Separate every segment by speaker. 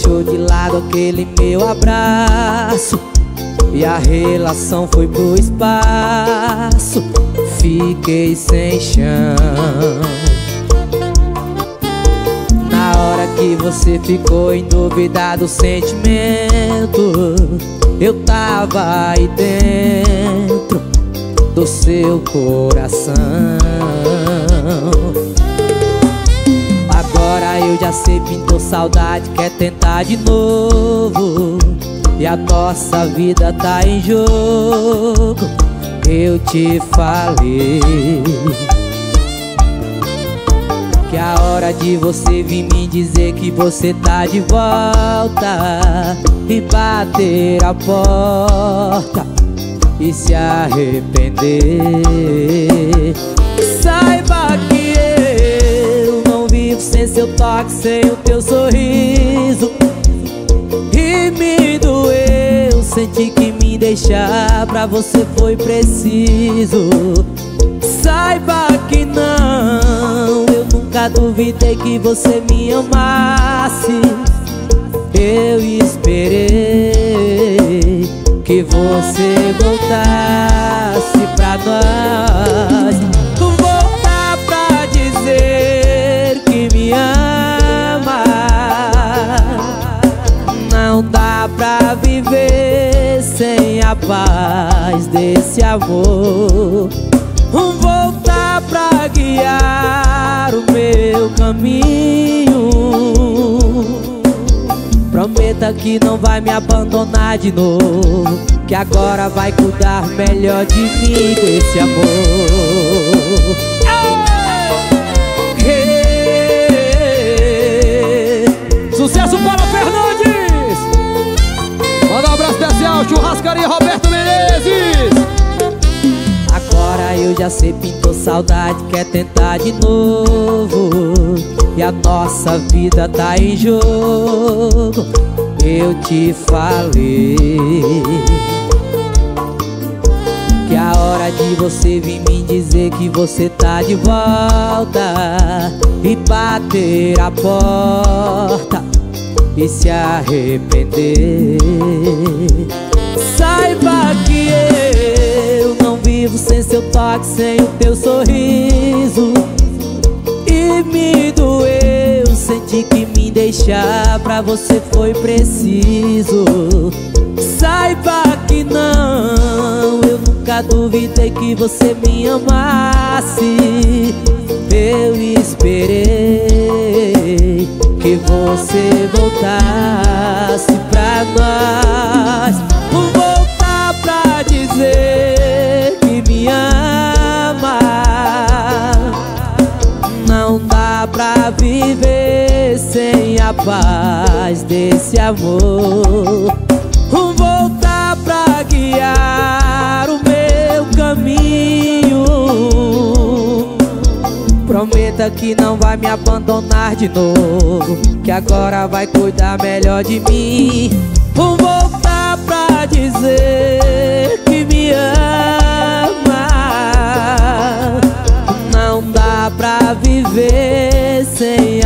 Speaker 1: deixou de lado aquele meu abraço. E a relação foi pro espaço. Fiquei sem chão. Na hora que você ficou em dúvida do sentimento Eu tava aí dentro do seu coração eu já sei, pintou saudade, quer tentar de novo. E a nossa vida tá em jogo. Eu te falei Que a hora de você vir me dizer que você tá de volta E bater a porta e se arrepender. Saiba sem seu toque, sem o teu sorriso. E me doeu sentir que me deixar pra você foi preciso. Saiba que não, eu nunca duvidei que você me amasse. Eu esperei que você voltasse pra nós pra viver sem a paz desse amor. Voltar pra guiar o meu caminho. Prometa que não vai me abandonar de novo Que agora vai cuidar melhor de mim com esse amor.
Speaker 2: Sucesso para Fernandes churrascaria Roberto Menezes.
Speaker 1: Agora eu já sei, pintou saudade, quer tentar de novo. E a nossa vida tá em jogo. Eu te falei Que a hora de você vir me dizer que você tá de volta E bater a porta e se arrepender que eu não vivo sem seu toque, sem o teu sorriso. E me doeu sentir que me deixar pra você foi preciso. Saiba que não, eu nunca duvidei que você me amasse. Eu esperei que você voltasse pra nós dizer que me ama. Não dá pra viver sem a paz desse amor. Voltar pra guiar o meu caminho. Prometa que não vai me abandonar de novo Que agora vai cuidar melhor de mim. Voltar pra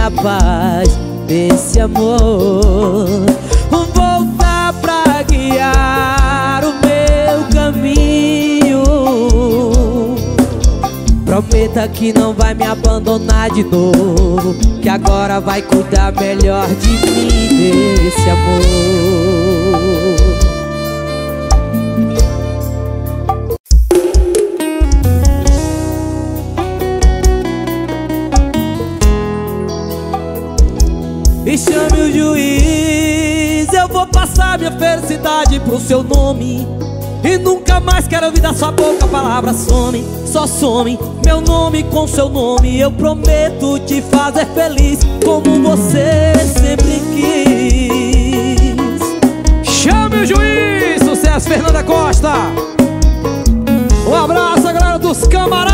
Speaker 1: a paz desse amor. Voltar pra guiar o meu caminho. Prometa que não vai me abandonar de novo Que agora vai cuidar melhor de mim desse amor Chame o juiz. Eu vou passar minha felicidade pro seu nome. E nunca mais quero ouvir da sua boca a palavra some, só some. Meu nome com seu nome Eu prometo te fazer feliz Como você sempre quis.
Speaker 2: Chame o juiz, sucesso Fernanda Costa. Um abraço galera dos camaradas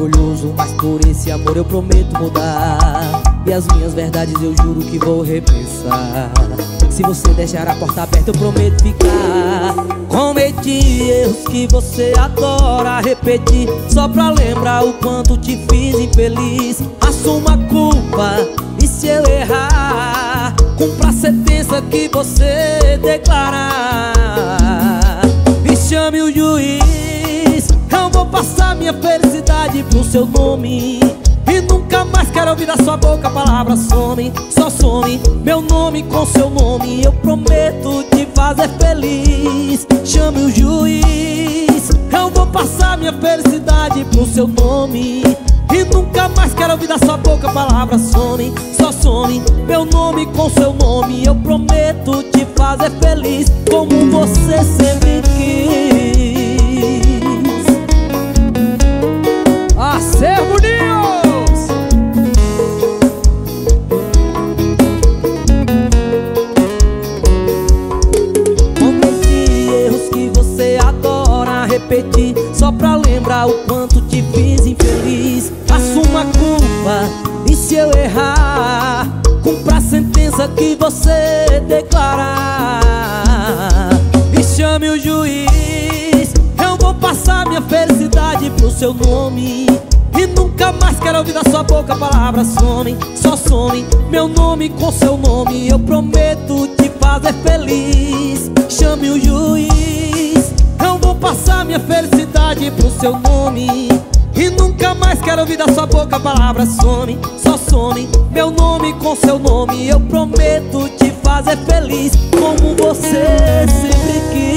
Speaker 1: orgulhoso, mas por esse amor eu prometo mudar. E as minhas verdades eu juro que vou repensar Se você deixar a porta aberta eu prometo ficar. Cometi erros que você adora repetir Só pra lembrar o quanto te fiz infeliz. Assuma a culpa e se eu errar Cumpra a sentença que você declarar Me chame o juiz vou passar minha felicidade pro seu nome. E nunca mais quero ouvir da sua boca a palavra some Só some meu nome com seu nome. Eu prometo te fazer feliz Chame o juiz. Eu vou passar minha felicidade pro seu nome. E nunca mais quero ouvir da sua boca a palavra some Só some meu nome com seu nome. Eu prometo te fazer feliz Como você sempre quis e se eu errar Cumpra a sentença que você declarar E chame o juiz Eu vou passar minha felicidade pro seu nome. E nunca mais quero ouvir da sua boca a palavra some Só some meu nome com seu nome. Eu prometo te fazer feliz. Chame o juiz Eu vou passar minha felicidade pro seu nome E nunca mais quero ouvir da sua boca a palavra some Só some. Meu nome com seu nome Eu prometo te fazer feliz Como você sempre quis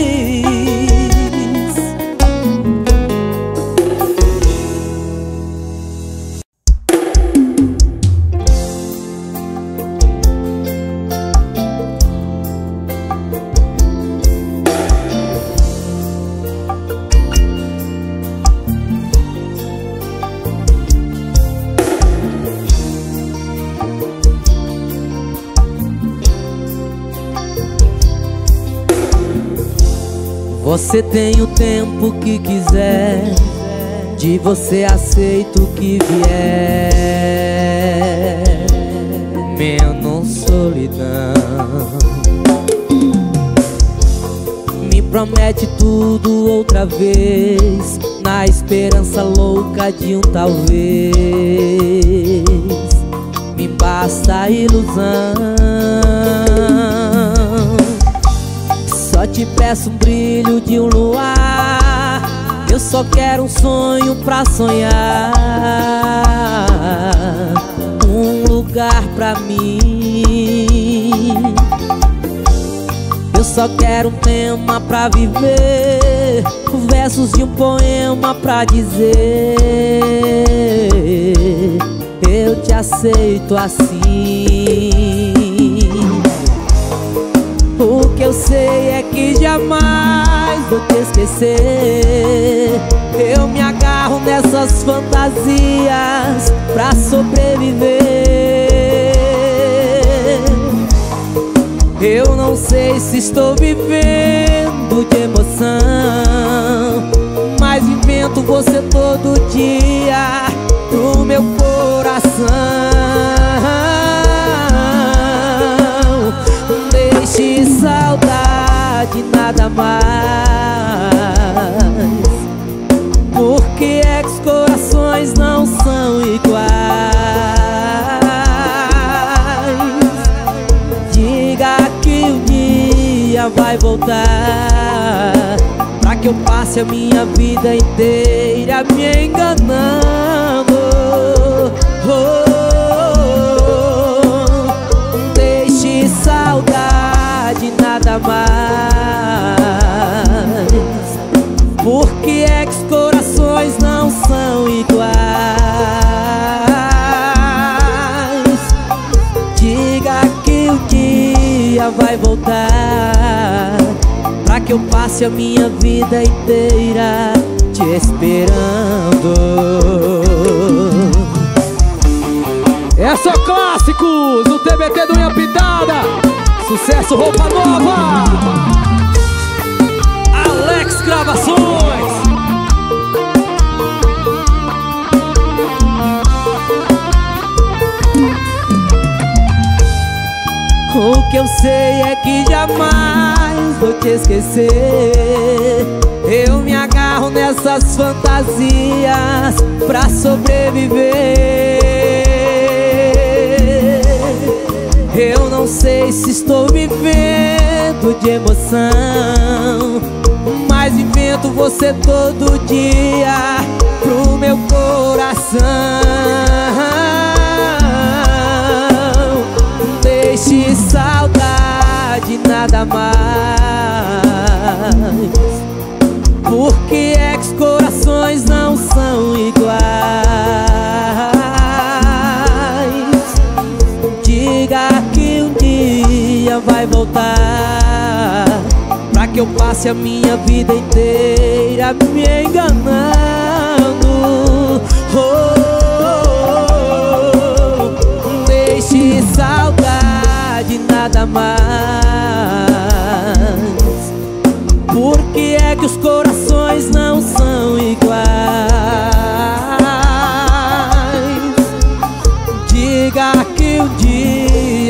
Speaker 1: Você tem o tempo que quiser De você aceito o que vier. Menos solidão. Me promete tudo outra vez Na esperança louca de um talvez. Me basta a ilusão. Só te peço um brilho de um luar. Eu só quero um sonho pra sonhar. Um lugar pra mim. Eu só quero um tema pra viver. Versos de um poema pra dizer. Eu te aceito assim que eu sei é que jamais vou te esquecer. Eu me agarro nessas fantasias pra sobreviver. Eu não sei se estou vivendo de emoção Mas invento você todo dia pro meu coração nada mais. Porque é que os corações não são iguais. Diga que o dia vai voltar. Pra que eu passe a minha vida inteira me enganando. Oh. Mais Porque é que os corações não são iguais. Diga que o dia vai voltar Pra que eu passe a minha vida inteira te esperando.
Speaker 2: É só clássicos do TBT do Unha Pintada Sucesso Roupa Nova. Alex Gravações.
Speaker 1: O que eu sei é que jamais vou te esquecer. Eu me agarro nessas fantasias pra sobreviver Eu não sei se estou vivendo de emoção Mas invento você todo dia pro meu coração. Deixe saudade nada mais Por que é que os corações não são iguais vai voltar. Pra que eu passe a minha vida inteira me enganando. Oh, oh, oh, Deixe saudade nada mais. Por que é que os corações não são iguais? Diga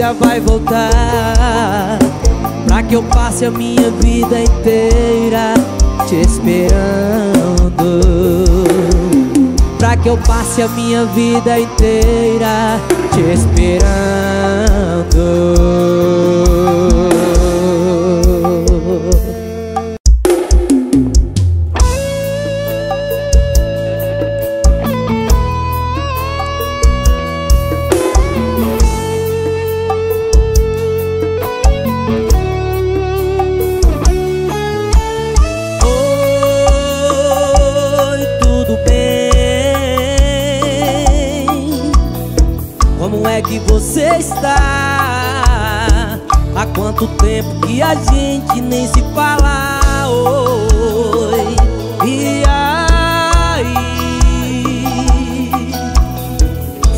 Speaker 1: dia vai voltar Pra que eu passe a minha vida inteira te esperando. Pra que eu passe a minha vida inteira te esperando está. Há quanto tempo que a gente nem se fala? Oi, e aí?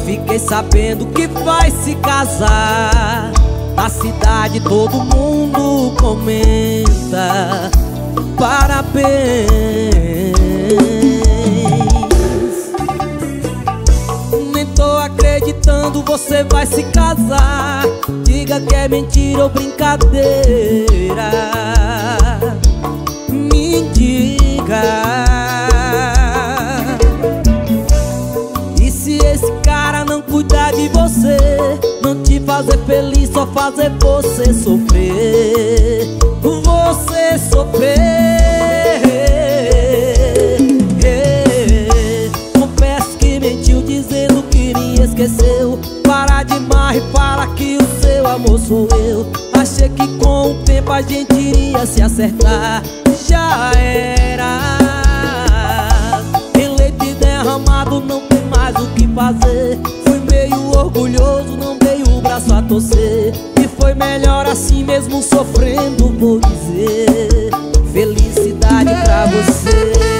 Speaker 1: Fiquei sabendo que vai se casar. Na cidade todo mundo comenta. Parabéns acreditando você vai se casar. Diga que é mentira ou brincadeira. Me diga. E se esse cara não cuidar de você Não te fazer feliz, só fazer você sofrer. Você sofrer esqueceu Para de mar e fala que o seu amor sou eu. Achei que com o tempo a gente iria se acertar. Já era. Em leite derramado não tem mais o que fazer. Fui meio orgulhoso, não dei o braço a torcer. E foi melhor assim mesmo sofrendo, vou dizer. Felicidade pra você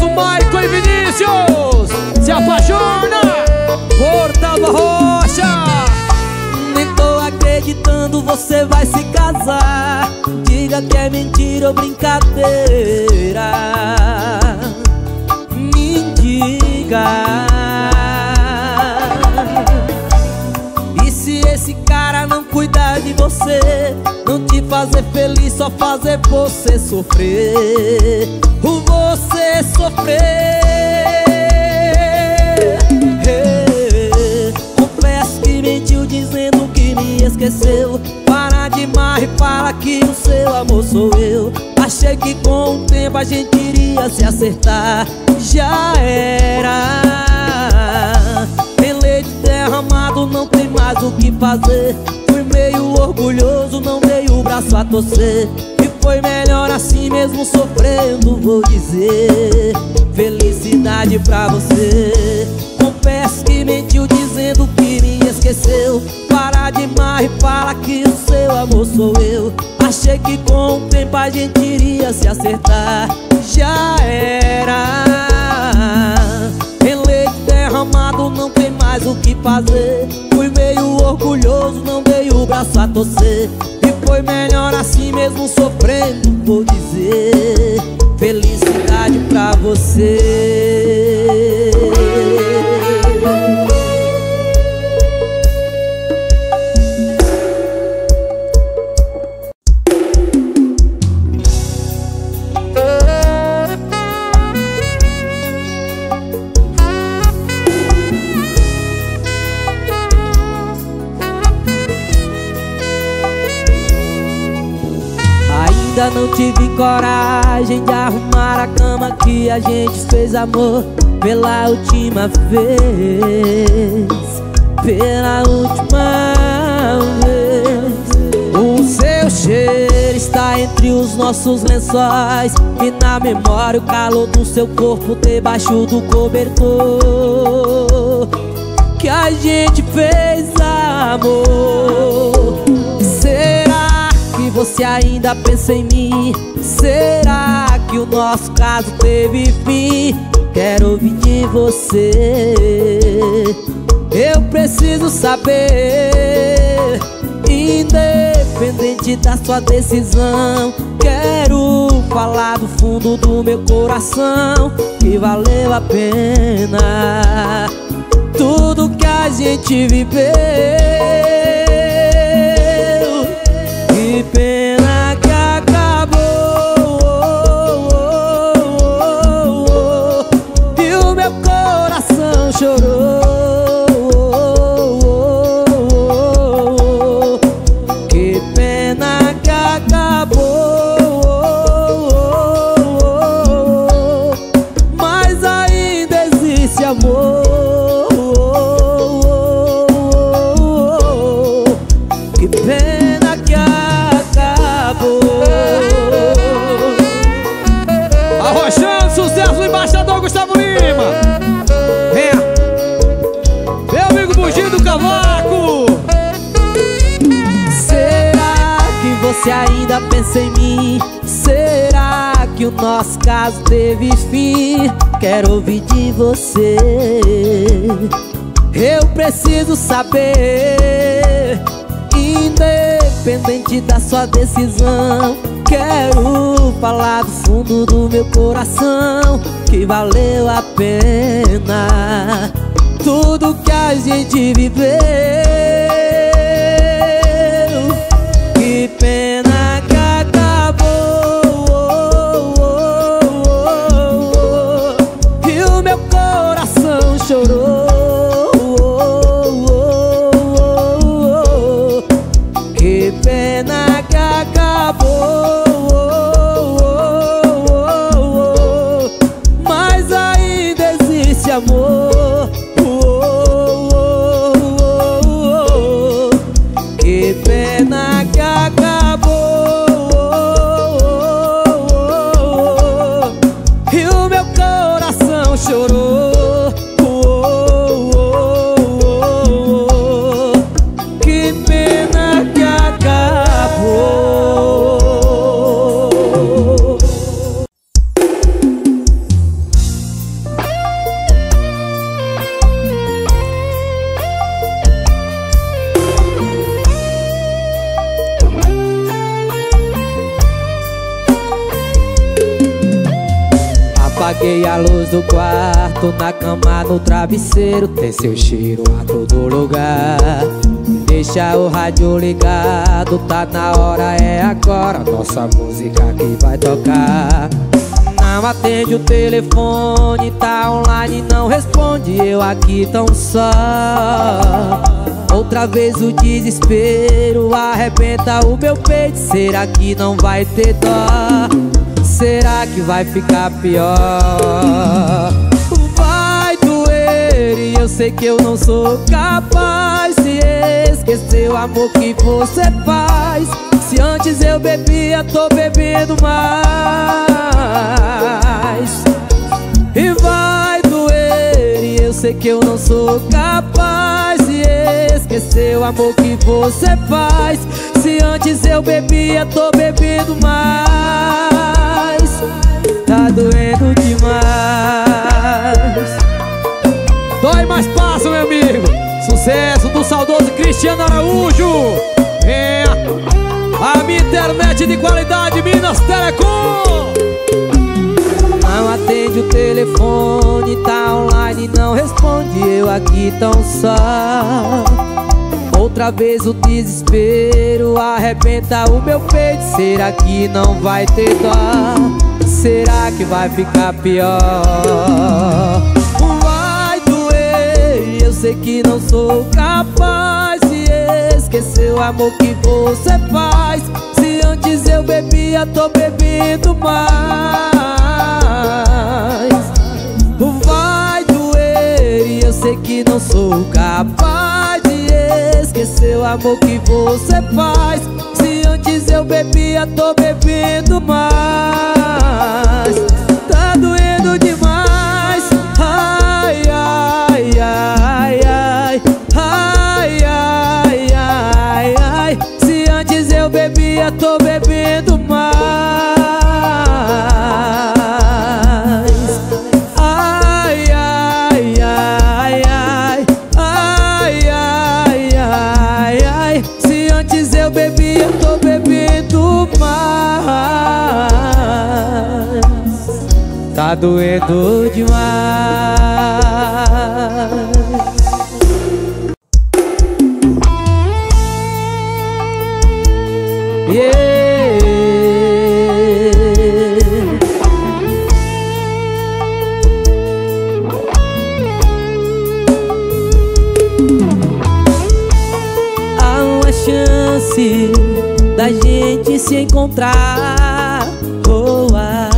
Speaker 2: Sucesso Michael e Vinícius. Se apaixona Portal da Rocha.
Speaker 1: Nem tô acreditando você vai se casar. Diga que é mentira ou brincadeira. Me diga esse cara não cuidar de você. Não te fazer feliz, só fazer você sofrer. O você sofrer. Confesso que mentiu dizendo que me esqueceu. Para de mar e fala que o seu amor sou eu. Achei que com o tempo a gente iria se acertar. Já era derramado não tem mais o que fazer. Fui meio orgulhoso, não dei o braço a torcer. Foi melhor assim mesmo sofrendo, vou dizer. Felicidade pra você. Confesso que mentiu dizendo que me esqueceu. Para de mar e fala que o seu amor sou eu. Achei que com o tempo a gente iria se acertar. Já era. Em leite derramado não mais o que fazer. Fui meio orgulhoso, não dei o braço a torcer. Foi melhor assim mesmo sofrendo Vou dizer. Felicidade pra você Não tive coragem de arrumar a cama que a gente fez amor pela última vez. Pela última vez. O seu cheiro está entre os nossos lençóis E na memória o calor do seu corpo debaixo do cobertor. Que a gente fez amor você ainda pensa em mim? Será que o nosso caso teve fim? Quero ouvir de você Eu preciso saber Independente da sua decisão Quero falar do fundo do meu coração Que valeu a pena Tudo que a gente viveu pena Ainda pensa em mim? Será que o nosso caso teve fim? Quero ouvir de você Eu preciso saber Independente da sua decisão Quero falar do fundo do meu coração Que valeu a pena Tudo que a gente viveu pena travesseiro Tem seu cheiro a todo lugar Deixa o rádio ligado, tá na hora, é agora Nossa música que vai tocar Não atende o telefone, tá online, não responde Eu aqui tão só Outra vez o desespero arrebenta o meu peito Será que não vai ter dó? será que vai ficar pior? Sei que eu não sou capaz. De esquecer o amor que você faz. Se antes eu bebia, tô bebendo mais. E vai doer e eu sei que eu não sou capaz. De esquecer o amor que você faz. Se antes eu bebia, tô bebendo mais. Tá doendo demais Dói mais passo, meu amigo. Sucesso do saudoso Cristiano Araújo. É a minha internet de qualidade Minas Telecom. Não atende o telefone, tá online e eu aqui tão só. Outra vez o desespero arrebenta o meu peito. Será que não vai ter dó? Será que vai ficar pior? Sei que não sou capaz De esquecer o amor que você faz. Se antes eu bebia, tô bebendo mais. Vai doer, e eu sei que não sou capaz De esquecer o amor que você faz. Se antes eu bebia, tô bebendo mais. Tá doendo demais bebia, tô bebendo mais. Ai, ai, ai, ai Ai, ai, ai, ai. Se antes eu bebia, tô bebendo mais. Tá doendo demais se encontrar ah.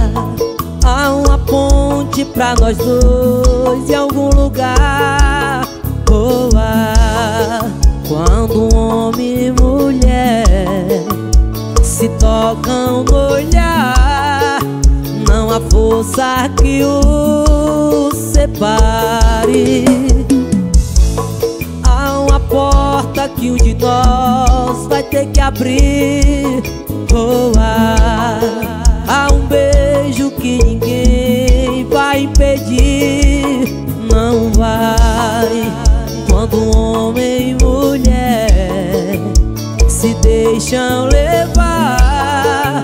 Speaker 1: Há uma ponte pra nós dois em algum lugar ah. Quando um homem e mulher se tocam no olhar Não há força que os separe Há uma porta que um de nós vai ter que abrir ah. Há um beijo que ninguém vai impedir. Não vai. Quando homem e mulher se deixam levar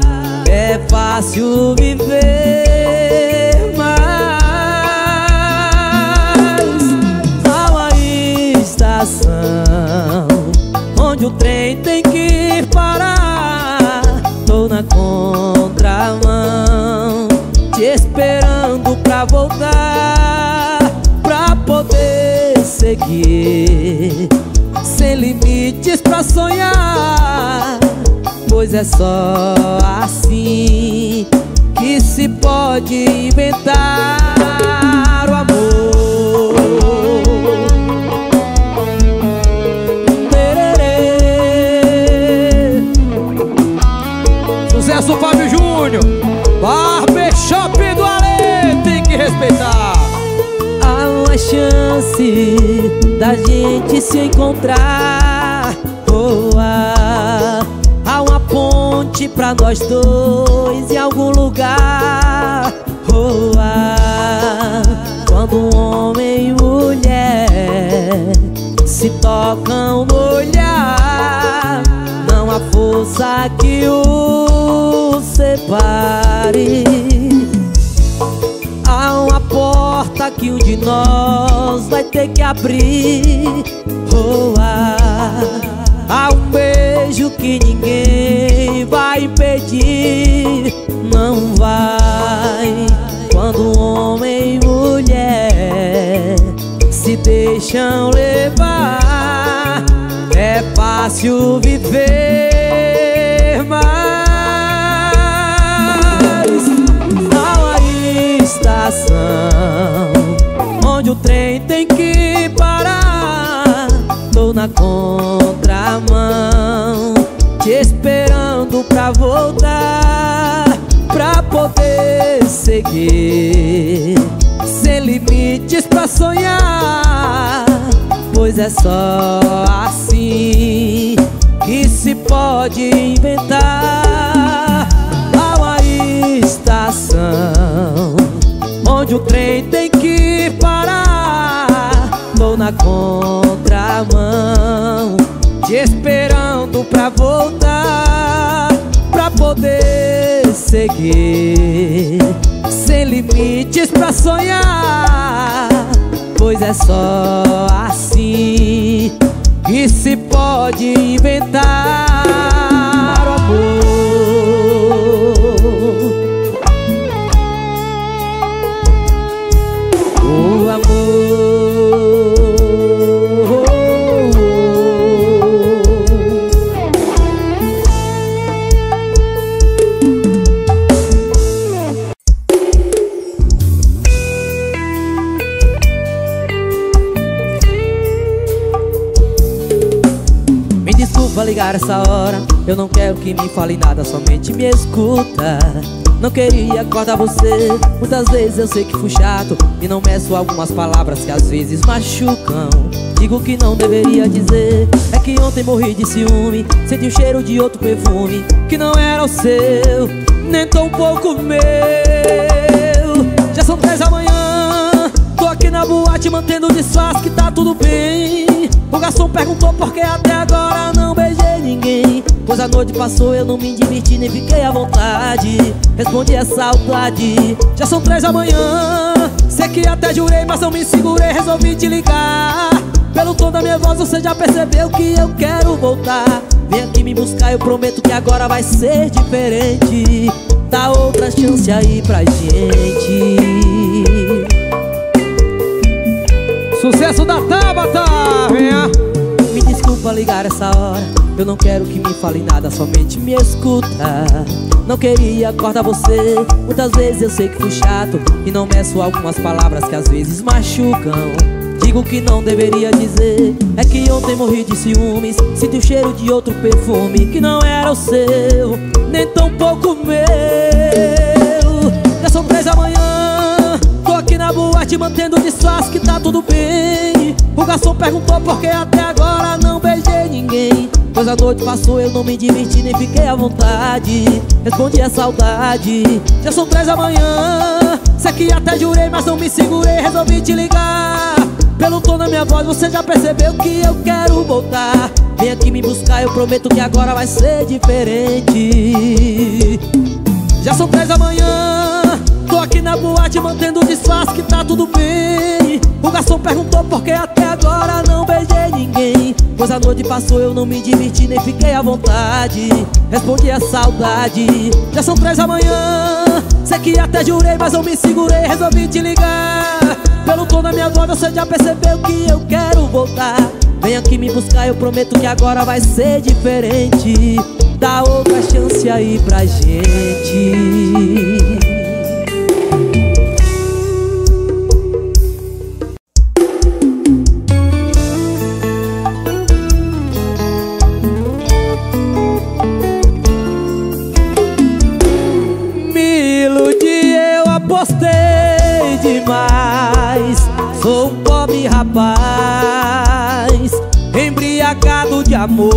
Speaker 1: É fácil viver Mas Há uma estação Onde o trem tem pra voltar Pra poder seguir. Sem limites pra sonhar Pois é só assim Que se pode inventar chance da gente se encontrar. Há uma ponte pra nós dois em algum lugar oh, ah. Quando homem e mulher se tocam no olhar Não há força que os separe que um de nós vai ter que abrir. Ah. Há um beijo que ninguém vai impedir. Não vai. Quando homem e mulher se deixam levar É fácil viver, mas estação Onde o trem tem que parar. Tô na contramão Te esperando pra voltar Pra poder seguir. Sem limites pra sonhar Pois é só assim Que se pode inventar. Há uma estação Onde o trem tem que na contramão Te esperando pra voltar Pra poder seguir Sem limites pra sonhar Pois Pois é só assim que se pode inventar ligar essa hora. Eu não quero que me fale nada Somente me escuta. Não queria acordar você. Muitas vezes eu sei que fui chato E não meço algumas palavras que às vezes machucam. Digo que não deveria dizer. É que ontem morri de ciúme. Senti o cheiro de outro perfume Que não era o seu Nem tão pouco meu. Já são três da manhã. Tô aqui na boate mantendo o disfarce que tá tudo bem. O garçom perguntou por que até agora Pois a noite passou, eu não me diverti nem fiquei à vontade. Respondi a saudade. Já são três da manhã. Sei que até jurei, mas não me segurei Resolvi te ligar. Pelo tom da minha voz você já percebeu que eu quero voltar. Vem aqui me buscar, eu prometo que agora vai ser diferente. Dá outra chance aí pra gente.
Speaker 2: Sucesso da Tabata, venha.
Speaker 1: Me desculpa ligar essa hora Eu não quero que me fale nada, somente me escuta. Não queria acordar você. Muitas vezes eu sei que fui chato E não meço algumas palavras que às vezes machucam. Digo que não deveria dizer. É que ontem morri de ciúmes. Senti o cheiro de outro perfume Que não era o seu Nem tão pouco meu. Já são três da manhã Tô aqui na boate mantendo o disfarce que tá tudo bem. O garçom perguntou por que até agora não beijei ninguém Pois a noite passou, eu não me diverti nem fiquei à vontade. Respondi a saudade. Já são três da manhã. Sei que até jurei, mas não me segurei. Resolvi te ligar. Pelo tom da minha voz você já percebeu que eu quero voltar. Vem aqui me buscar, eu prometo que agora vai ser diferente. Já são três da manhã Aqui na boate mantendo o disfarce que tá tudo bem. O garçom perguntou por que até agora não beijei ninguém. Pois a noite passou, eu não me diverti nem fiquei à vontade. Respondi a saudade. Já são três da manhã Sei que até jurei, mas eu me segurei Resolvi te ligar. Pelo tom da minha voz você já percebeu que eu quero voltar. Vem aqui me buscar, eu prometo que agora vai ser diferente. Dá outra chance aí pra gente Embriagado de amor.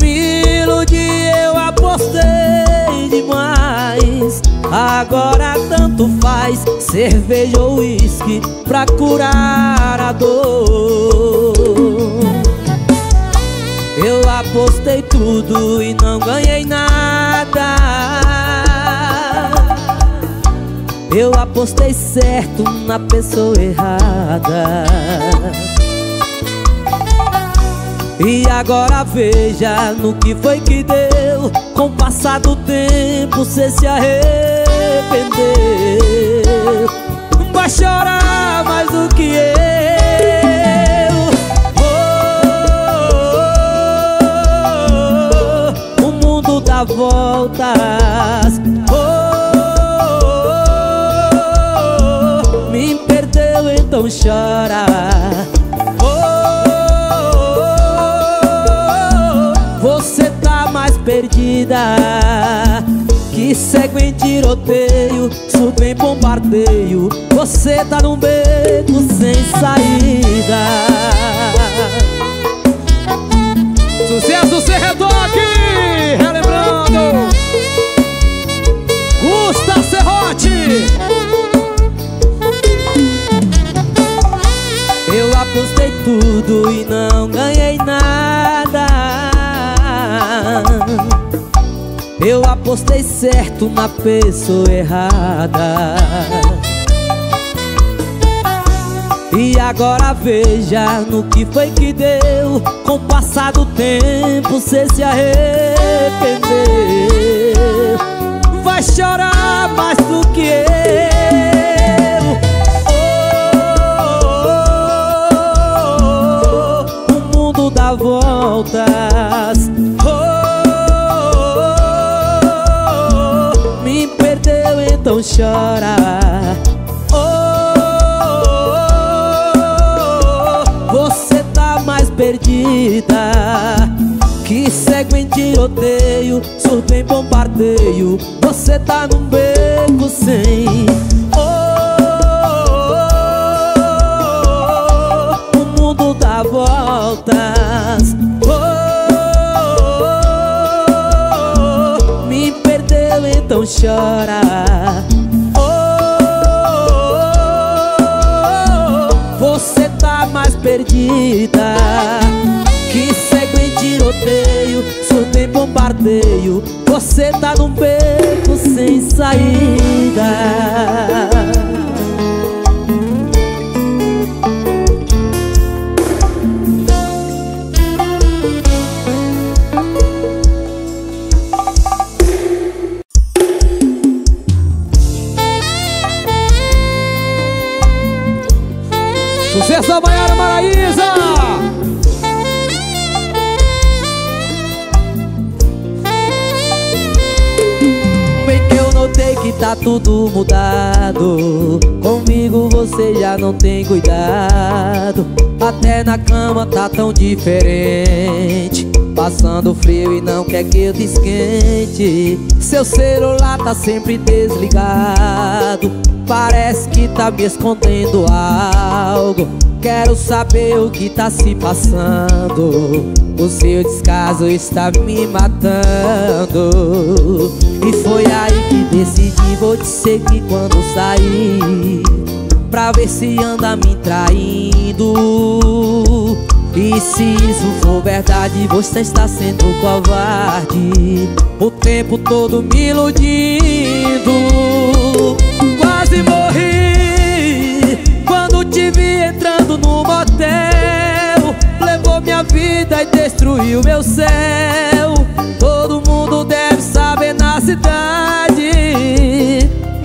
Speaker 1: Me iludi, eu apostei demais. Agora tanto faz Cerveja ou uísque Pra curar a dor. Eu apostei tudo e não ganhei nada Eu apostei certo na pessoa errada. E agora veja no que foi que deu. Com o passar do tempo cê se arrependeu. Vai chorar mais do que eu. Oh, O mundo dá voltas então chora Oh, Você tá mais perdida Que cego em tiroteio Surdo em bombardeio Você tá num beco sem saída
Speaker 2: Sucesso Serredoc, relembrando. Gusta Serrote.
Speaker 1: Apostei tudo e não ganhei nada. Eu apostei certo na pessoa errada. E agora veja no que foi que deu. Com o passar do tempo cê se arrependeu. Vai chorar mais do que eu voltas Me perdeu então chora. Perdida. Que segue em tiroteio, surto em bombardeio. Você tá num beco sem. Oh, oh, oh, voltas então chora Você tá mais perdida. Que segue em tiroteio, surto bombardeio. Você tá num beco sem saída tudo mudado. Comigo você já não tem cuidado. Até na cama tá tão diferente. Passando frio e não quer que eu te esquente. Seu celular tá sempre desligado. Parece que tá me escondendo algo. Quero saber o que tá se passando. O seu descaso está me matando. E foi aí que decidi vou te seguir quando sair Pra ver se anda me traindo. E se isso for verdade, você está sendo covarde O tempo todo me iludindo. Quase morri Quando te vi entrando no motel. Levou minha vida e destruiu meu céu. Todo mundo deve na cidade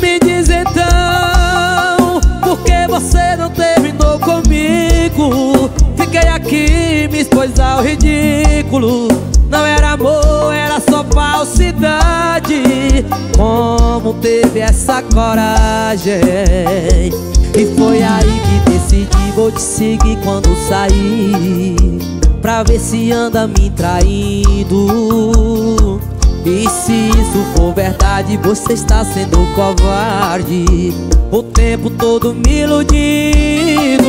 Speaker 1: Me diz então Por que você não terminou comigo? Fiquei aqui, me expôs ao ridículo. Não era amor, era só falsidade. Como teve essa coragem? E foi aí que decidi, vou te seguir quando sair. Pra ver se anda me traindo e se isso for verdade, você está sendo covarde. O tempo todo me iludindo.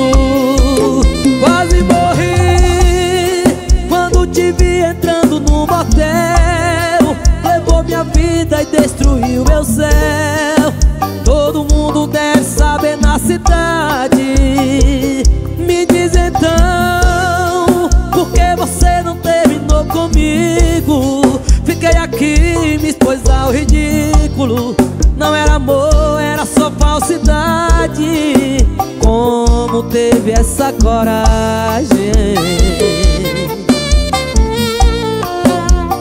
Speaker 1: Quase morri Quando te vi entrando no motel. Levou minha vida e destruiu meu céu. Todo mundo deve saber na cidade. Me diz então Por que você não terminou comigo? Fiquei aqui, me expôs ao ridículo. Não era amor, era só falsidade. Como teve essa coragem?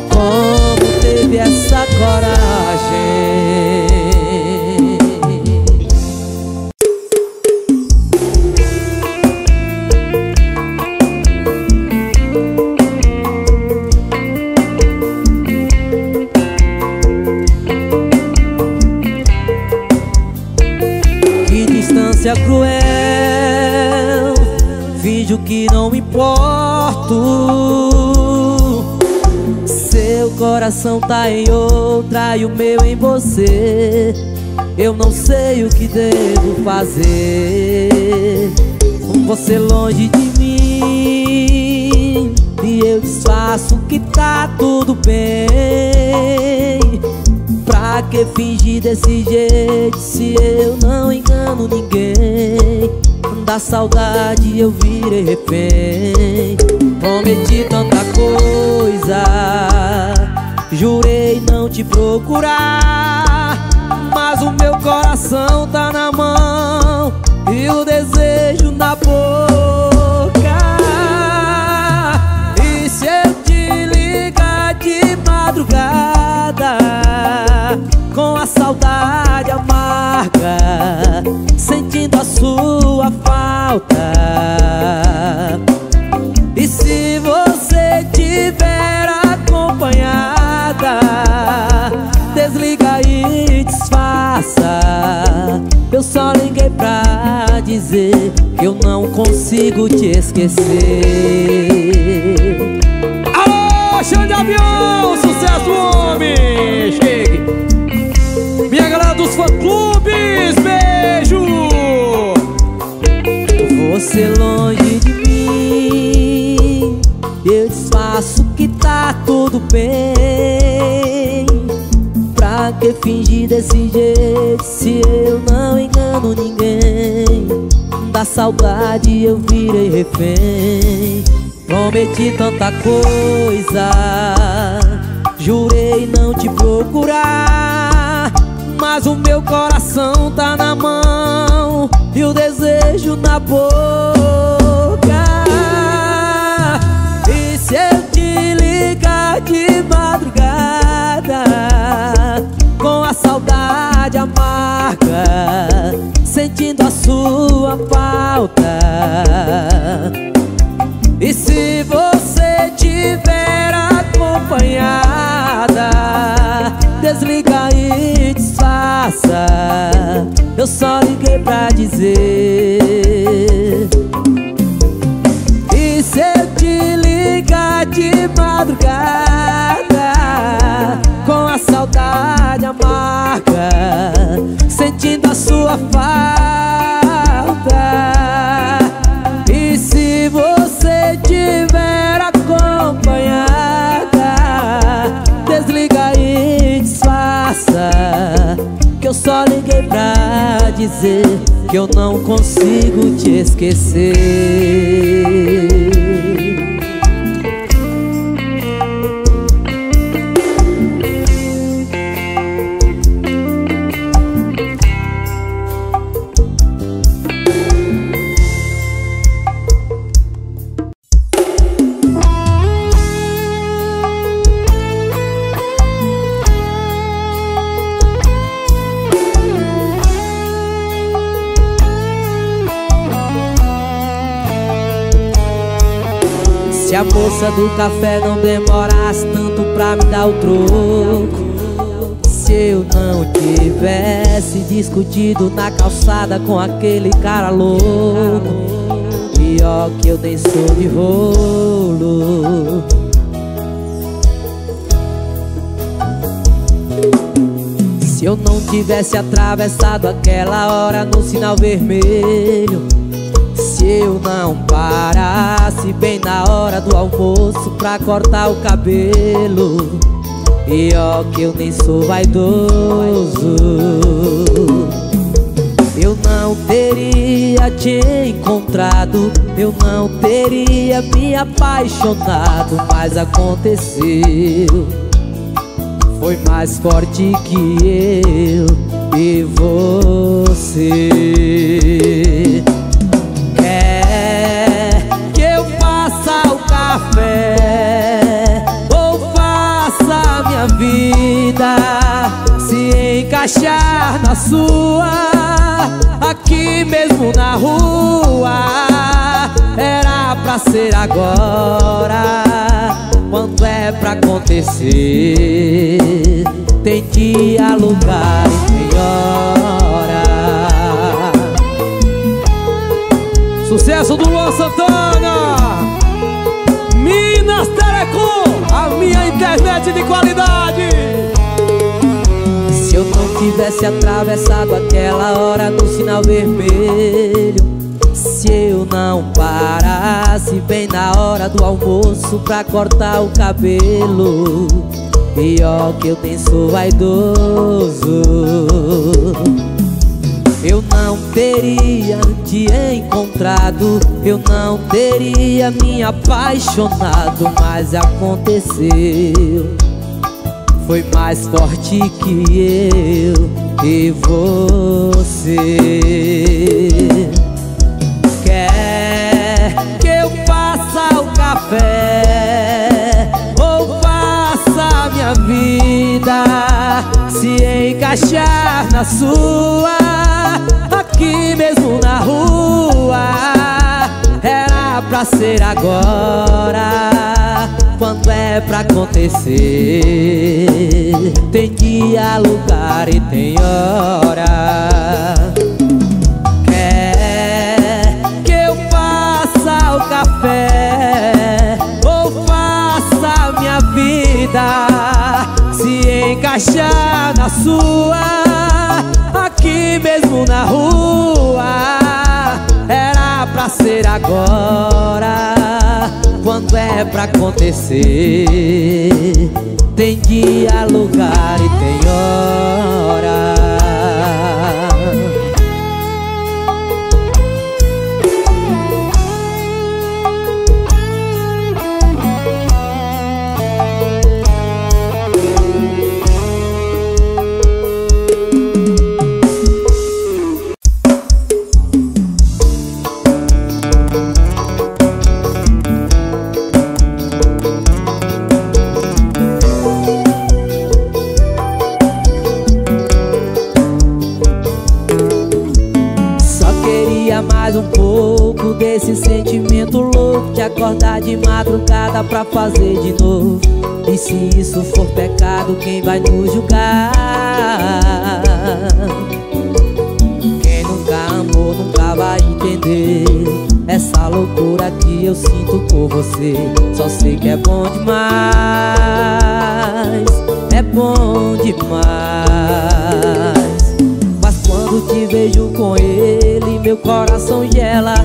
Speaker 1: Como teve essa coragem coração tá em outra e o meu em você. Eu não sei o que devo fazer. Com você longe de mim E eu disfarço que tá tudo bem. Pra que fingir desse jeito se eu não engano ninguém? Da saudade eu virei refém. Prometi tanta coisa Jurei não te procurar Mas o meu coração tá na mão E o desejo na boca. E se eu te ligar de madrugada Com a saudade amarga Sentindo a sua falta. E se você Eu só liguei pra dizer Que eu não consigo te esquecer.
Speaker 2: Alô, chão de avião, sucesso homem! Chegue. Minha galera dos fã-clubes, beijo!
Speaker 1: Você longe de mim Eu disfarço que tá tudo bem que fingir desse jeito. Se eu não engano ninguém Da saudade eu virei refém. Prometi tanta coisa Jurei não te procurar Mas o meu coração tá na mão E o desejo na boca Só liguei pra dizer. E se eu te ligar de madrugada Com a saudade amarga Sentindo a sua falta dizer Que eu não consigo te esquecer moça do café não demorasse tanto pra me dar o troco. Se eu não tivesse discutido na calçada com aquele cara louco Pior que eu nem sou de rolo. Se eu não tivesse atravessado aquela hora no sinal vermelho eu não parasse bem na hora do almoço pra cortar o cabelo. Pior que eu nem sou vaidoso. Eu não teria te encontrado Eu não teria me apaixonado Mas aconteceu. Foi mais forte que eu e você. Vida se encaixar na sua. Aqui mesmo na rua? Era pra ser agora. Quando é pra acontecer Tem dia, lugar e hora
Speaker 2: Sucesso do Luan Santana! Minas Telecom minha internet de qualidade.
Speaker 1: Se eu não tivesse atravessado aquela hora no sinal vermelho Se eu não parasse bem na hora do almoço pra cortar o cabelo Pior que eu nem sou vaidoso Eu não teria te encontrado Eu não teria me apaixonado Mas aconteceu foi mais forte que eu e você. Quer que eu faça o café ou faça minha vida se encaixar na sua aqui mesmo na rua? Era pra ser agora quando é pra acontecer Tem dia, lugar e tem hora Quer que eu faça o café Ou faça minha vida Se encaixar na sua Aqui mesmo na rua Era pra ser agora quando é pra acontecer Tem dia, lugar e tem hora acordar de madrugada pra fazer de novo. E se isso for pecado, quem vai nos julgar? Quem nunca amou nunca vai entender Essa loucura que eu sinto por você. Só sei que é bom demais É bom demais. Mas quando te vejo com ele, meu coração gela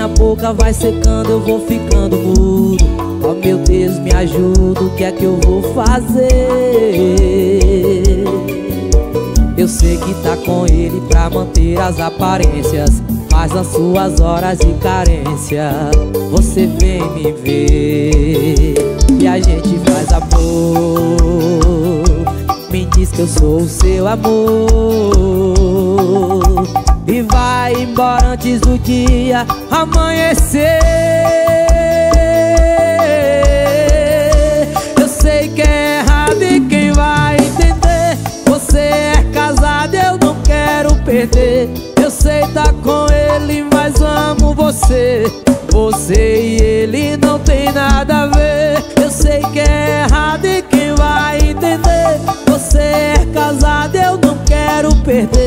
Speaker 1: minha boca vai secando, eu vou ficando mudo. Oh meu Deus, me ajuda, o que é que eu vou fazer? Eu sei que tá com ele pra manter as aparências Mas nas suas horas de carência Você vem me ver E a gente faz amor. Me diz que eu sou o seu amor embora antes do dia amanhecer. Eu sei que é errado e quem vai entender? Você é casado, eu não quero perder. Eu sei tá com ele, mas amo você. Você e ele não tem nada a ver. Eu sei que é errado e quem vai entender? Você é casado, eu não quero perder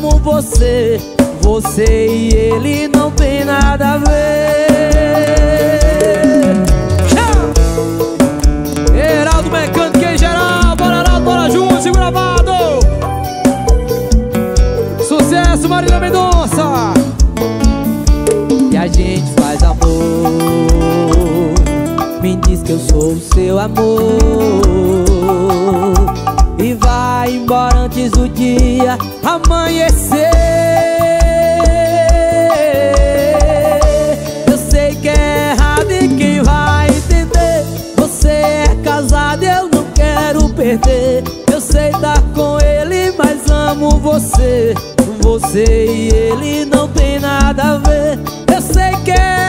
Speaker 1: amo você Você e ele não tem nada a ver. Heraldo Mecânico em geral, bora Heraldo, bora Júlio, segura gravado Sucesso Marília Mendonça. E a gente faz amor. Me diz que eu sou o seu amor embora antes do dia amanhecer. Eu sei que é errado e quem vai entender? Você é casado, eu não quero perder. Eu sei tá com ele, mas amo você. Você e ele não tem nada a ver. Eu sei que é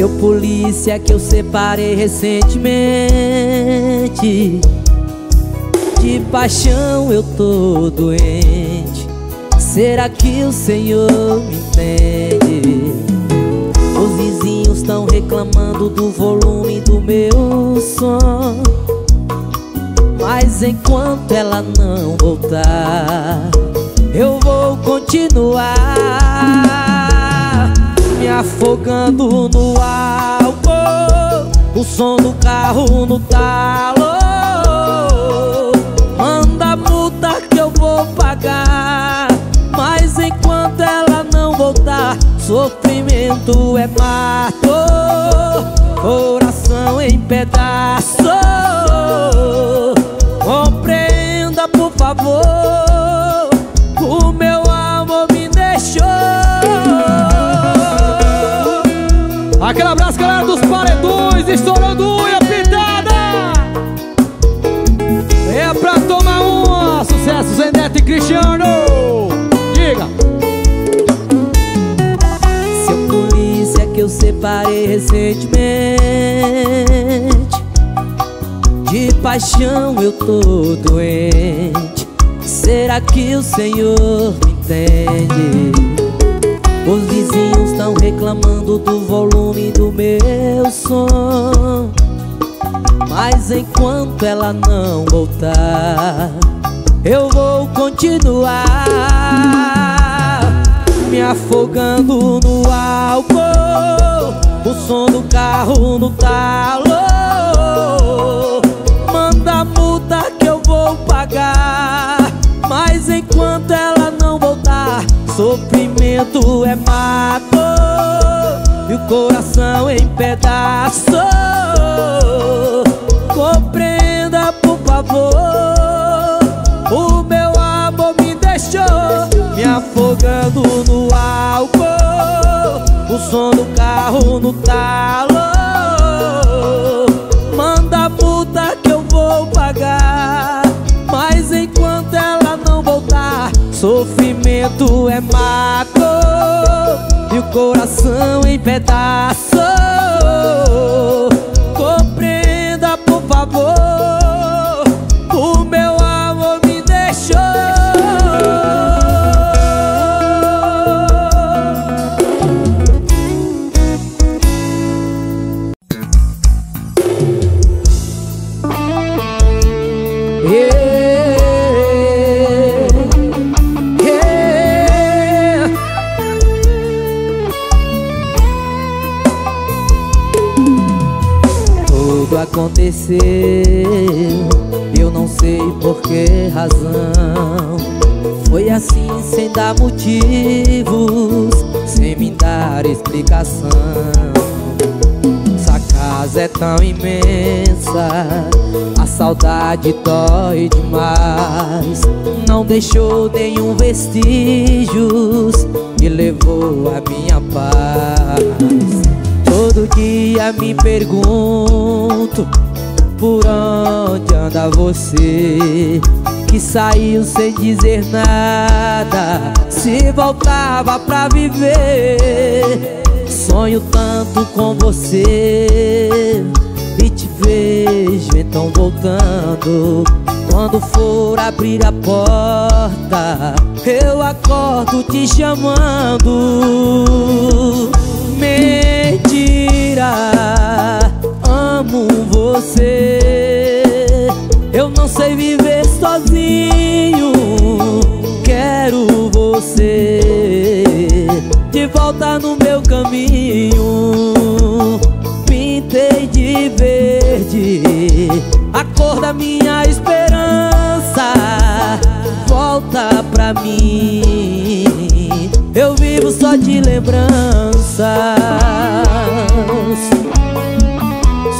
Speaker 1: Seu polícia que eu separei recentemente. De paixão eu tô doente. Será que o Senhor me entende? Os vizinhos estão reclamando do volume do meu som. Mas enquanto ela não voltar Eu vou continuar Me afogando no álcool O som do carro no talo. Manda multa que eu vou pagar Mas enquanto ela não voltar Sofrimento é mato Coração em pedaços Compreenda por favor
Speaker 2: Aquele abraço, galera dos paredões Estourando unha pintada É pra tomar uma Sucesso, Zenete e Cristiano! Diga!
Speaker 1: Seu polícia que eu separei recentemente. De paixão eu tô doente. Será que o Senhor me entende? Os vizinhos estão reclamando do volume do meu som. Mas enquanto ela não voltar Eu vou continuar Me afogando no álcool O som do carro no talo Manda multa que eu vou pagar Mas enquanto ela Sofrimento é mato E o coração em pedaços Compreenda por favor O meu amor me deixou Me afogando no álcool O som do carro no talo. Manda multa que eu vou pagar Sofrimento é mato E o coração em pedaços Compreenda por favor aconteceu, eu não sei por que razão. Foi assim sem dar motivos, sem me dar explicação. Essa casa é tão imensa, a saudade dói demais. Não deixou nenhum vestígios e levou a minha paz. Todo dia me pergunto por onde anda você Que saiu sem dizer nada Se voltava pra viver. Sonho tanto com você E te vejo então voltando. Quando for abrir a porta Eu acordo te chamando. Mentira você. Eu não sei viver sozinho. Quero você De volta no meu caminho. Pintei de verde A cor da minha esperança Volta pra mim. Eu vivo só de lembranças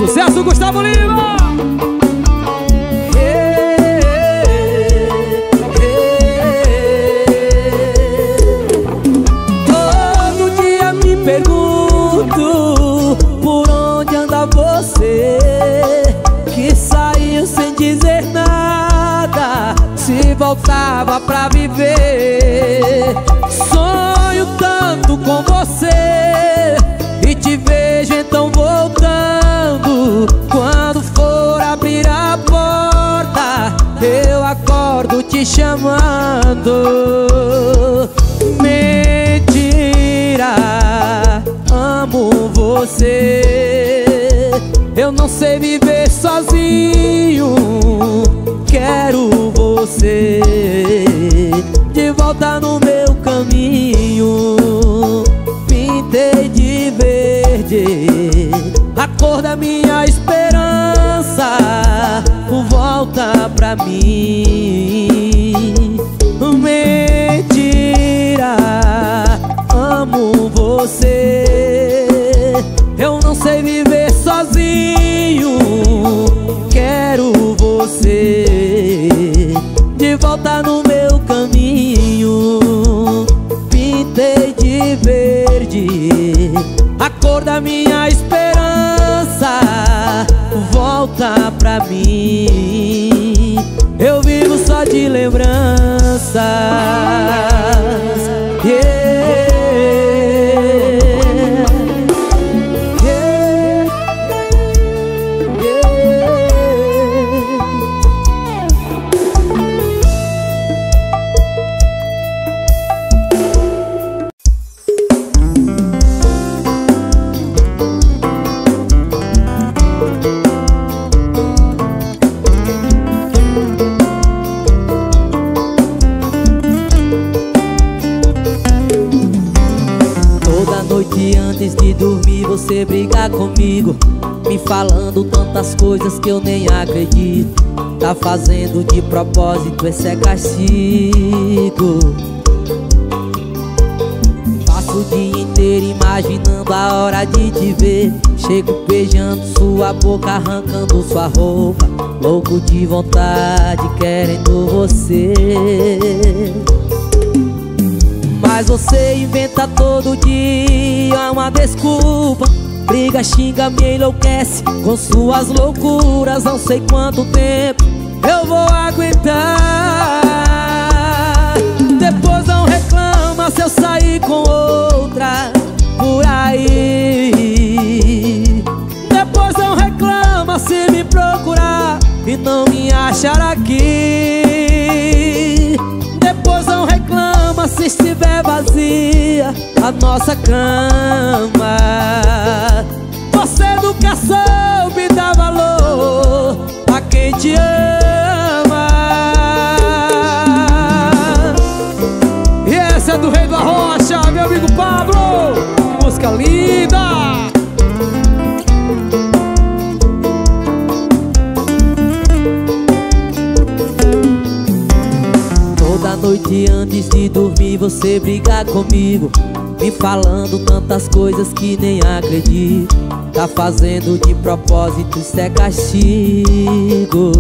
Speaker 2: Sucesso, Gustavo Lima!
Speaker 1: Todo dia me pergunto por onde anda você Que saiu sem dizer nada Se voltava pra viver chamando Mentira Amo você. Eu não sei viver sozinho. Quero você De volta volta no meu caminho. Pintei de verde A cor da minha esperança Volta pra mim. Mentira Amo você. Eu não sei viver sozinho Quero você De volta no meu caminho. Pintei de verde A cor da minha esperança. Volta pra mim Eu vivo só de lembranças yeah. Me falando tantas coisas que eu nem acredito. Tá fazendo de propósito, esse é castigo. Passo o dia inteiro imaginando a hora de te ver. Chego beijando sua boca, arrancando sua roupa. Louco de vontade, querendo você. Mas você inventa todo dia uma desculpa Briga, xinga, me enlouquece com suas loucuras Não sei quanto tempo eu vou aguentar. Depois não reclama se eu sair com outra por aí. Depois não reclama se me procurar e não me achar aqui. Depois não reclama se estiver vazia nossa cama. Você nunca soube dar valor a quem te ama. E essa é do Rei da Rocha, meu amigo Pablo. Música linda Noite antes de dormir você briga comigo Me falando tantas coisas que nem acredito. Tá fazendo de propósito, isso é castigo.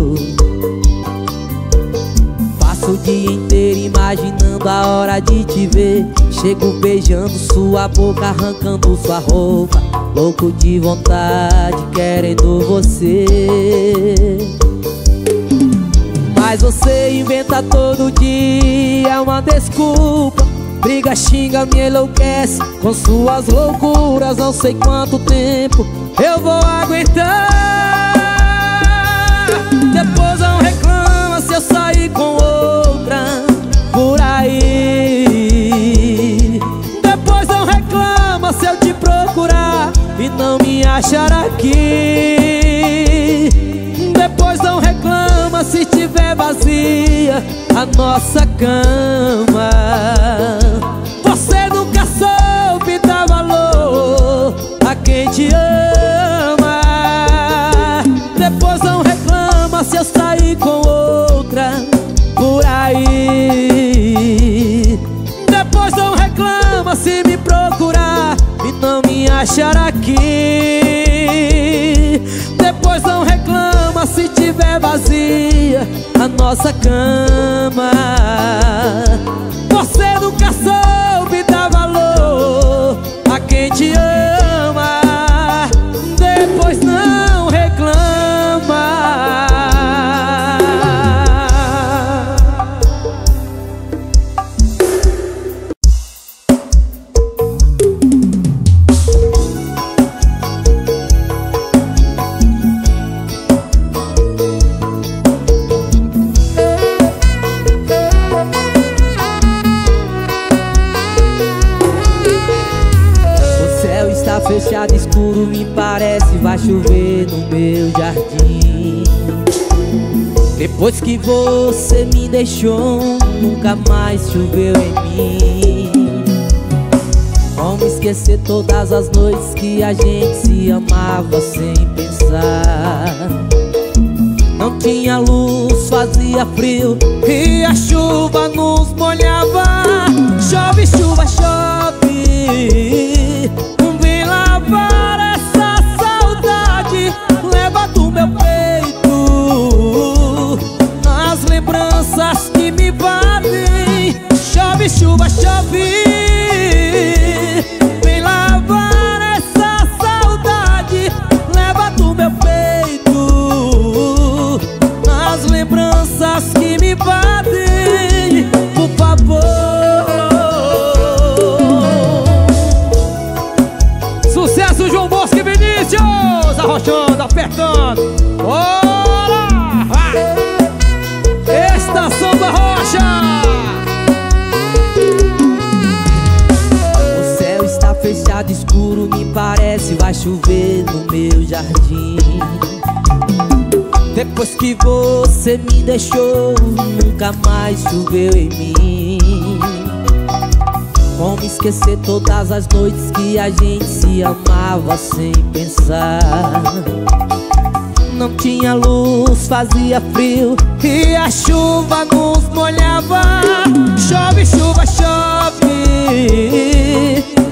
Speaker 1: Passo o dia inteiro imaginando a hora de te ver. Chego beijando sua boca, arrancando sua roupa. Louco de vontade, querendo você mas você inventa todo dia uma desculpa. Briga, xinga, me enlouquece com suas loucuras Não sei quanto tempo eu vou aguentar. Depois não reclama se eu sair com outra por aí. Depois não reclama se eu te procurar e não me achar aqui se tiver vazia a nossa cama. Você nunca soube dar valor a quem te ama. Depois não reclama se eu sair com outra por aí. Depois não reclama se me procurar e não me achar aqui. Depois não reclama se tiver vazia a nossa cama. Você nunca soube jardim Depois que você me deixou, nunca mais choveu em mim. Como esquecer todas as noites que a gente se amava sem pensar? Não tinha luz, fazia frio e a chuva nos molhava. Chove, chuva, chove.
Speaker 2: Arrochando, apertando. Bora! Estação da Rocha!
Speaker 1: Fechado escuro me parece vai chover no meu jardim. Depois que você me deixou, nunca mais choveu em mim Como esquecer todas as noites que a gente se amava sem pensar. Não tinha luz, fazia frio e a chuva nos molhava. Chove, chuva, chove.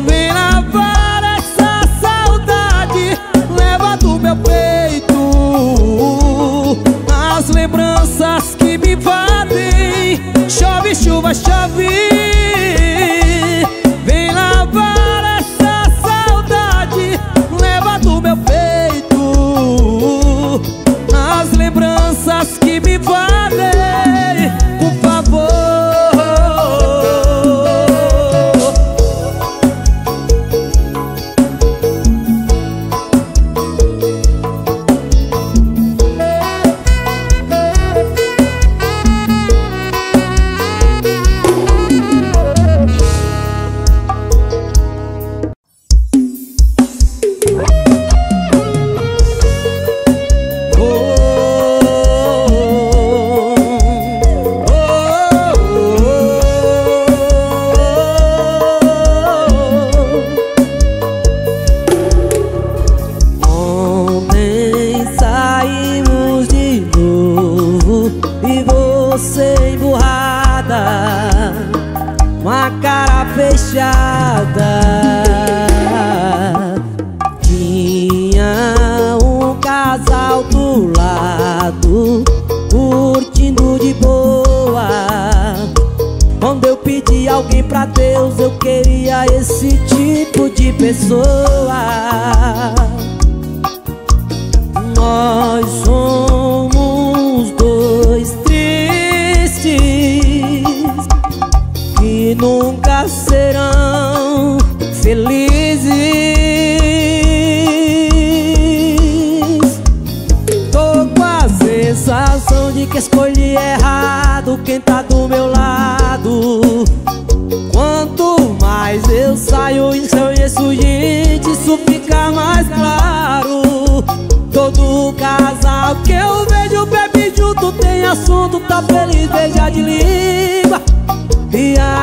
Speaker 1: Vem lavar essa saudade Leva do meu peito As lembranças que me invadem. Chove, chuva, chove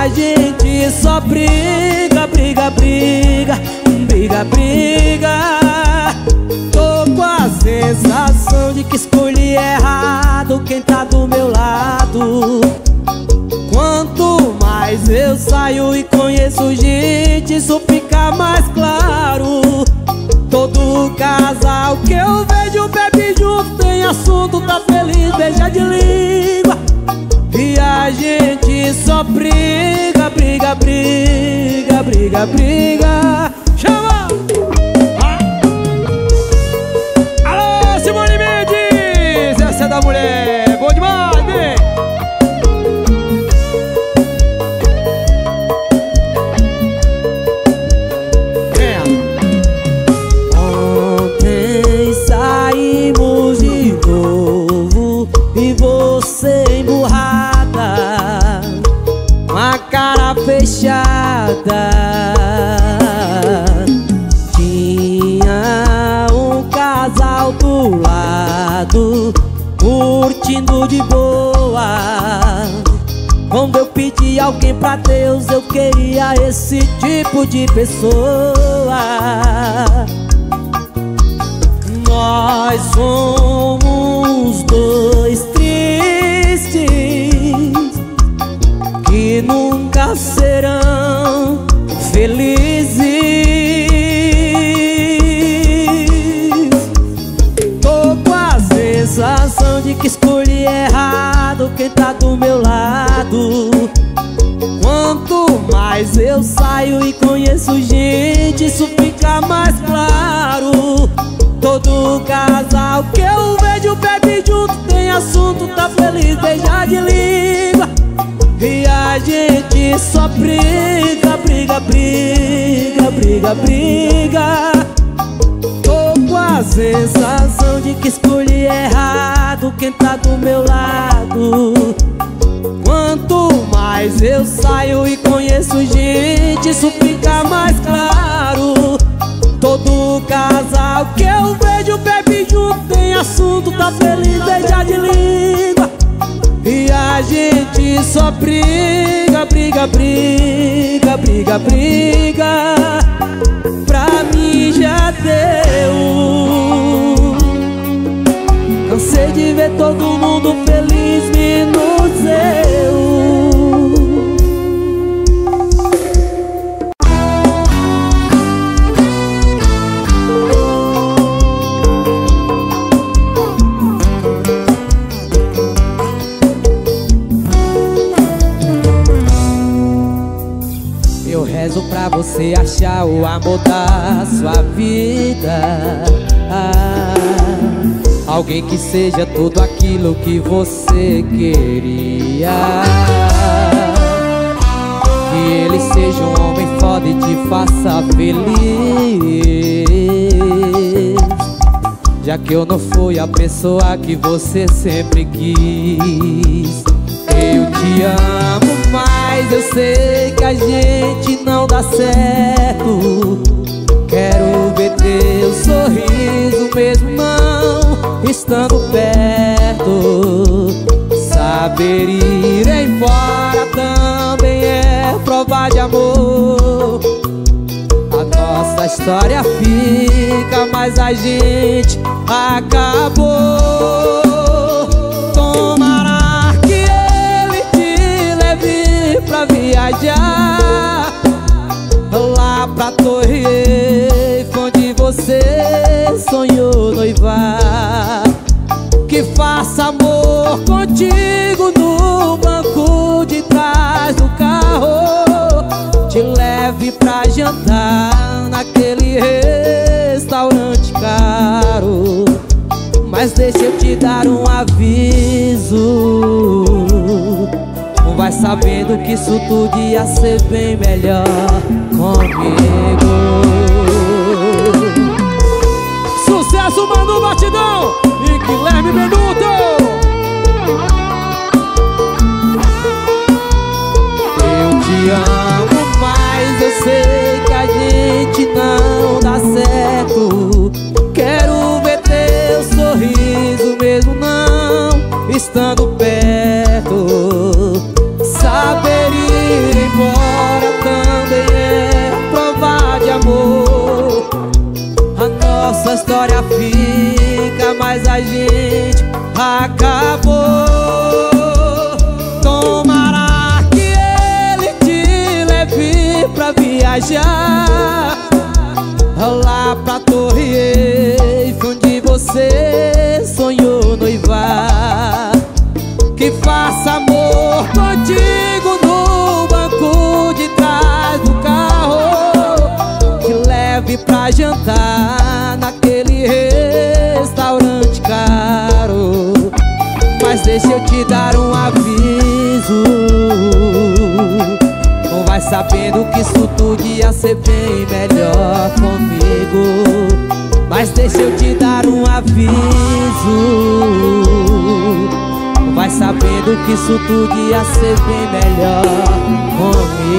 Speaker 1: A gente só briga, briga, briga Briga, briga. Tô com a sensação de que escolhi errado Quem tá do meu lado. Quanto mais eu saio e conheço gente Isso fica mais claro. Todo casal que eu vejo bebe junto Tem assunto, tá feliz, beija de língua. E a gente só briga, briga, briga, briga, briga. Chama curtindo de boa. Quando eu pedi alguém pra Deus Eu queria esse tipo de pessoa. Nós somos dois tristes Que nunca serão felizes. De que quem tá do meu lado. Quanto mais eu saio e conheço gente, isso fica mais claro. Todo casal que eu vejo bebe junto, tem assunto, tá feliz, beija de língua. E a gente só briga, briga, briga, briga, briga a sensação de que escolhi errado quem tá do meu lado. Quanto mais eu saio e conheço gente, isso fica mais claro. Todo casal que eu vejo bebe junto, tem assunto, tá feliz, beija de língua E a gente só briga, briga, briga, briga, briga. Pra mim já deu. Cansei de ver todo mundo feliz, você achar o amor da sua vida. Ah. Alguém que seja tudo aquilo que você queria. Que ele seja um homem foda e te faça feliz. Já que eu não fui a pessoa que você sempre quis. Eu te amo, mas eu sei que a gente não dá certo. Quero ver teu sorriso mesmo não estando perto. Saber ir embora também é prova de amor. A nossa história fica, mas a gente acabou viajar Lá pra Torre onde você sonhou noivar. Que faça amor contigo no banco de trás do carro. Te leve pra jantar naquele restaurante caro. Mas deixa eu te dar um aviso Vai sabendo que isso tudo ia ser bem melhor comigo.
Speaker 2: Sucesso, Manu Batidão! E Guilherme Menudo
Speaker 1: Eu te amo, mas eu sei que a gente não dá história fica, mas a gente acabou. Tomara que ele te leve pra viajar Lá pra Torre Eiffel onde você sonhou noivar. Que faça amor contigo no banco de trás do carro. Te leve pra jantar Não vai sabendo que isso tudo ia ser bem melhor comigo. Mas deixa eu te dar um aviso. Vai sabendo que isso tudo ia ser bem melhor comigo